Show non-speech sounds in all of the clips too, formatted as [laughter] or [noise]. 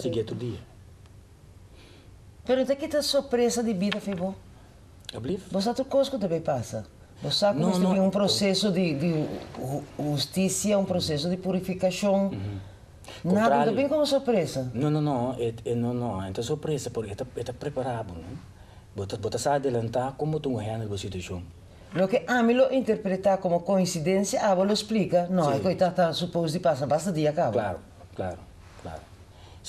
Sigue todo dia. Pero te quita surpresa de vida, Fibo. Alsjeblieft. Você outra coisa que também passa. Você sabe Não, que não, um eu- processo de, de ju- justiça, um processo de purificação. Nada Contrário. também como surpresa. Não, não, não. É, é, não, não. É surpresa, porque é, é preparado. Não? Bota, bota se adelantar como tu handla a situação. Lo que a mim lo interpretar como coincidência, a lo explica. Não, Sim. é que está tá, suposto de passar, basta dia acaba. Claro, claro, claro.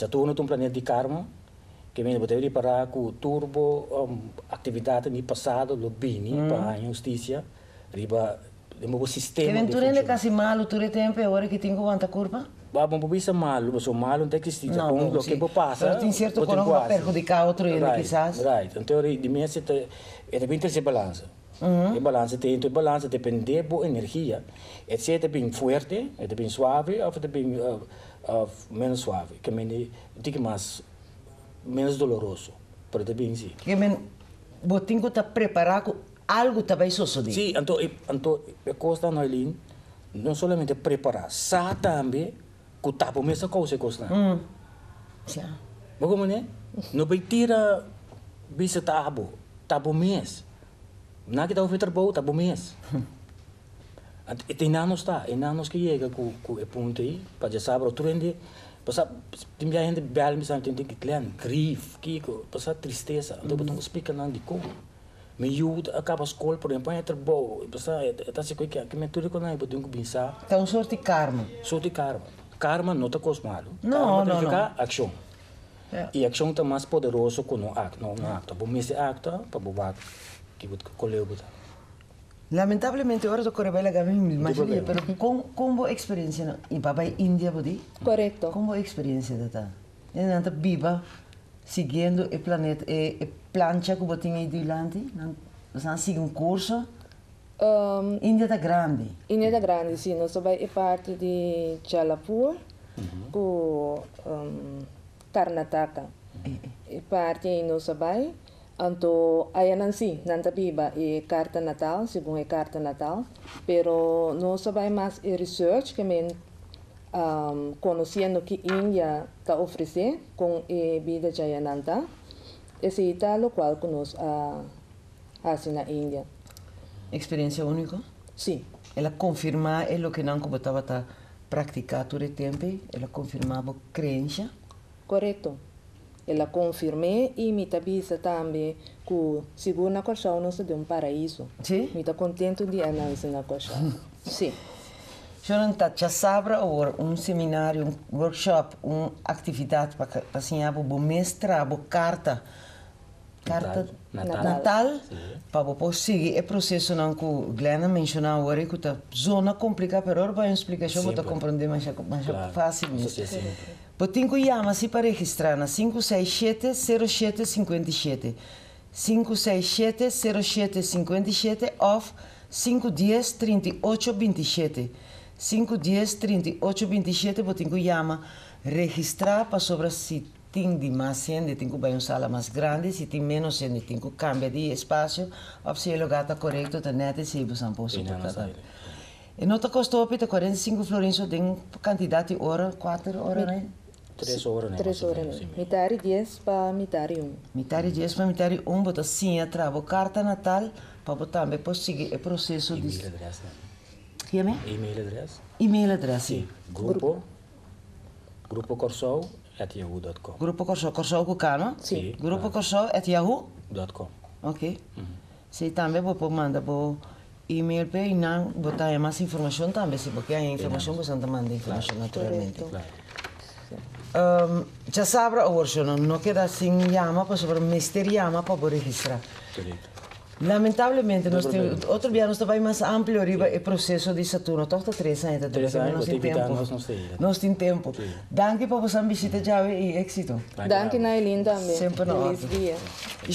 Não tem um planeta de karma, que vem você reparar com o turbo, um, atividade no passado, lo bini, para a justiça, riba, o Que sistema de tu nem funcionamento. casi malo, tu nem tempo, agora que tenho quanta curva. Vamos por isso malo, mas o malo não existe. Não, com o que passa. Pero tem certo botem quando vai quase. perjudicar outro right, quizás. Right, então de mim é também ter essa balança. Uhum. E balança tem, então balança depende energia. É se é bem forte, é bem suave, ou é bem uh, uh, menos suave. Que me diga mais menos doloroso. Pero é bem sim. Que men, botinho está preparado, algo também suceder. Sim, então, então a coisa não é não somente preparar, sa também que tá por mesma coisa costa. Hum. Sim. Mas como né? Não vai tirar bisa tabo, tabo mês. [laughs] Na kita ouvir trabalho, tabo mês. E tem anos tá, e anos que chega com com o ponto aí, para já saber o trend, passa tem já gente bel me sabe tem que clan, grief, que passa tristeza, então botam explica não de como. Me ajuda a escola, por exemplo, é trabalho, passa tá se coisa que me tudo quando eu botam que pensar, um sorte karma. de karma. Karma não tá coisa malo. Não, tem não, ficar ação. E ação está mais poderosa que no acto, no acto. Bom, esse acto, para bobar, que vou colher o Lamentavelmente, agora estou correndo a gamin, mas problema. pero com com boa experiência na em papai Índia, bodi. Correcto. Com boa experiência da tá. E nanta viva seguindo o planeta e, e plancha que botinha aí dilante, nós vamos seguir um curso. Um, Índia tá grande. Inha da Grande, sim, nós vai é parte de Jalapur, com um, Karnataka. É parte em nossa vai, então, aí não sim, não tá biba, é carta natal, segundo é carta natal, pero nós vai mais é research, que men um, conhecendo que Índia está oferecendo com a vida Jayananta, esse é o qual que nós uh, fazemos na Índia. Experiência única. Sim. Ela confirma é o que não como estava tá praticar todo o tempo, ela confirmava crença. Correto. Ela confirmou e me avisa também que seguro na Cochão nós temos um paraíso. Sim? Me está contente de analisar na Cochão. Sim. Não está já sabe agora um seminário, um workshop, uma atividade para para ensinar o mestrado, carta, carta Natal. Natal, para você seguir o processo não que o Glenna mencionou agora que está zona complicada, mas agora vai explicação Simples. compreender mais mais Claro. fácil. Botinho chama-se para registrar na 567-0757. 567-0757 of 510-3827. 510-3827, Botinho chama registrar para sobre se tem de mais gente, tem que vai uma sala mais grande, se tem menos gente, tem que cambiar de espaço, ou se o lugar está correto, está net, se você não pode E não suportar. E não está custou para 45 florins, tem quantidade de hora, 4 horas, né? Três horas, né? Três horas. Sim. né? Metade 10 para metade 1. Metade de para metade um bota sim a trava carta natal para botar também para seguir o processo E-mail de address, né? que é? E-mail address? E-mail address. Sim. Grupo. Grupo Corsol at yahoo.com. Grupo Corso, Corso com calma. Sim. Grupo Corso at Yahoo. Dot com. Ok. Se também vou mandar por e-mail para e não botar mais informação também, se porque a informação você não manda informação naturalmente. Correto. Claro. Um, já sabe a hoje não não queda assim chama para sobre mister chama para poder registrar. Correto. Lamentavelmente, nós temos, outro dia nós estamos mais amplo arriba o processo de Saturno. Tosta três anos, Três também, anos, nós temos tempo. nós. Nós temos tempo. Danke para você visita já e êxito. Danke, Nailin, também. Sempre na Feliz dia. E